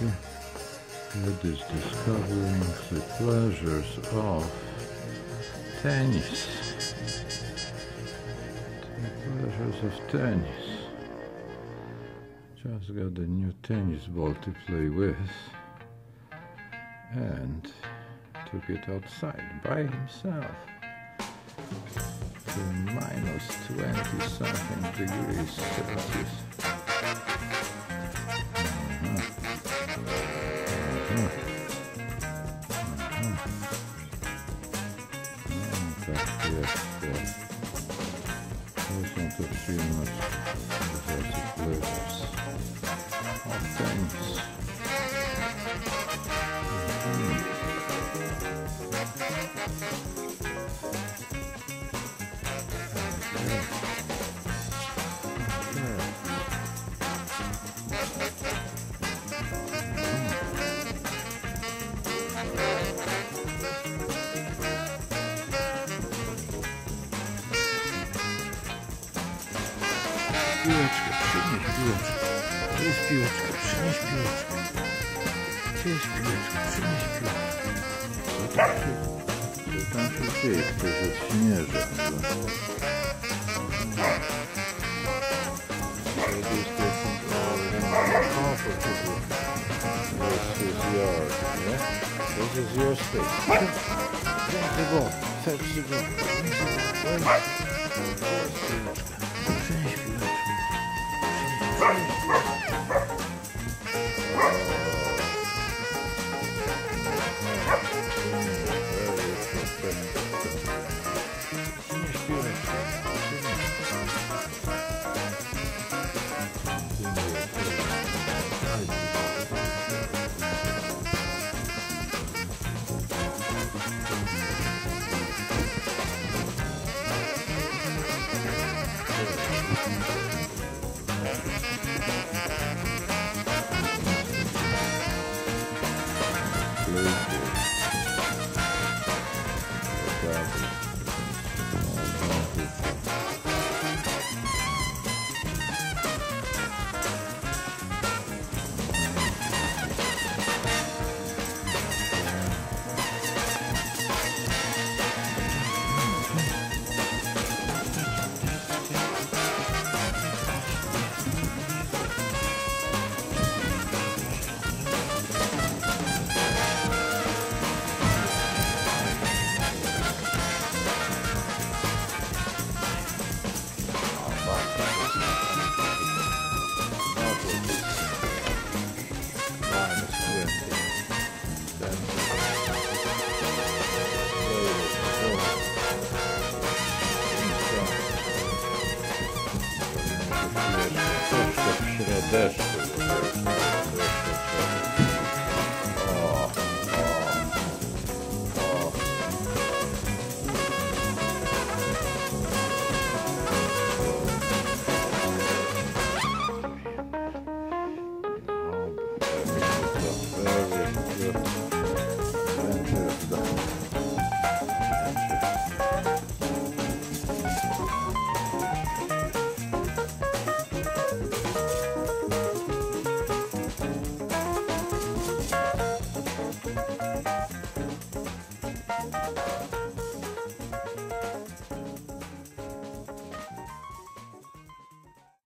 Ged is discovering the pleasures of tennis. The pleasures of tennis. Just got a new tennis ball to play with and took it outside by himself to minus 20 something degrees Celsius. Mhm. Mhm. Jest. To Piłeczkę, przynieś piłeczkę. Gdzie jest piłeczka? Przynieś piłeczkę. Gdzie jest piłeczka? Przynieś piłeczkę. Co tam się, co tam się dzieje? Ktoś odśnieża. This is yours, yeah? This is your space. Fetch the. Troszkę This. Música